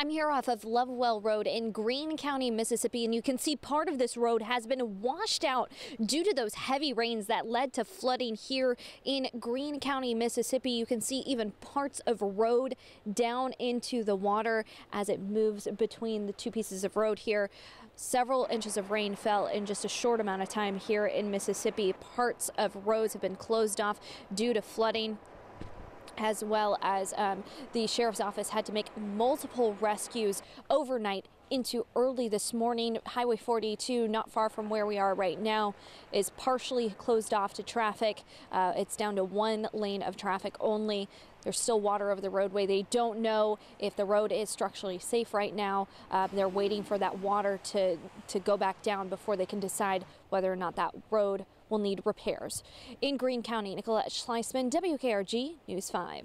I'm here off of Lovewell Road in Greene County, Mississippi, and you can see part of this road has been washed out due to those heavy rains that led to flooding here in Greene County, Mississippi. You can see even parts of road down into the water as it moves between the two pieces of road here. Several inches of rain fell in just a short amount of time here in Mississippi. Parts of roads have been closed off due to flooding as well as um, the sheriff's office had to make multiple rescues overnight into early this morning. Highway 42, not far from where we are right now, is partially closed off to traffic. Uh, it's down to one lane of traffic only. There's still water over the roadway. They don't know if the road is structurally safe right now. Uh, they're waiting for that water to, to go back down before they can decide whether or not that road will need repairs. In Greene County, Nicolette Schleisman, WKRG News 5.